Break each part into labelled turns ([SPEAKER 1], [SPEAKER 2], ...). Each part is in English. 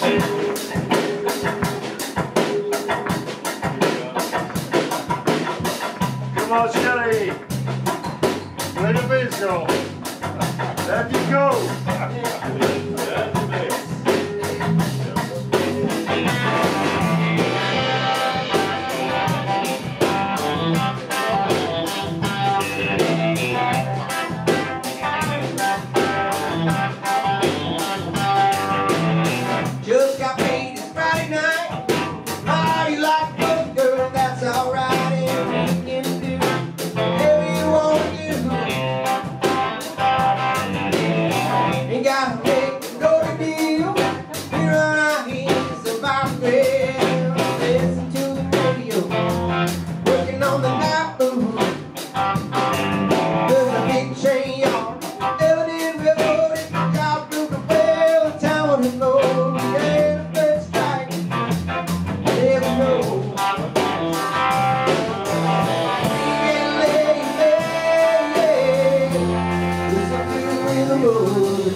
[SPEAKER 1] Come on, Shelly. Way to girl. There you go.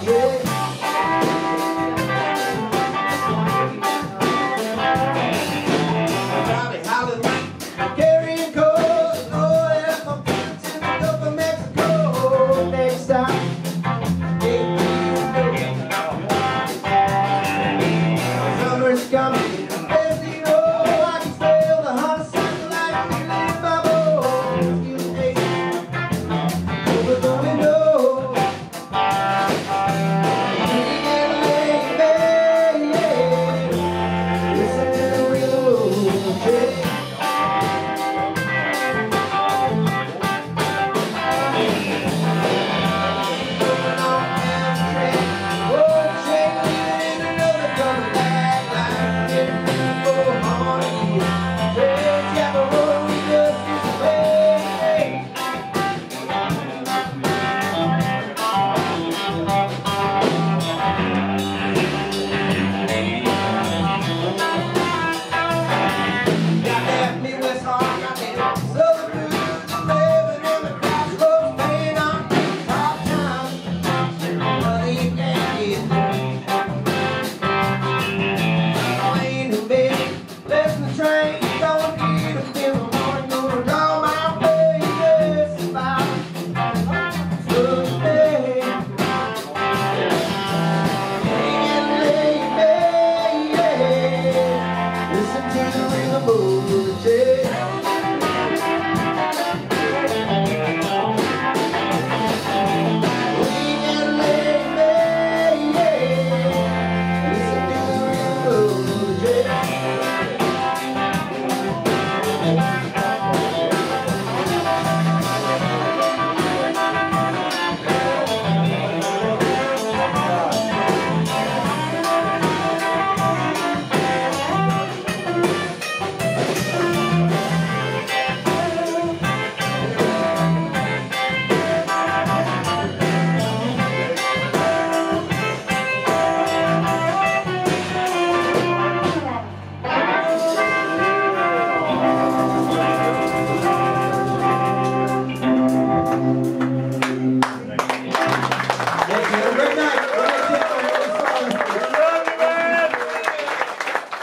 [SPEAKER 1] yeah.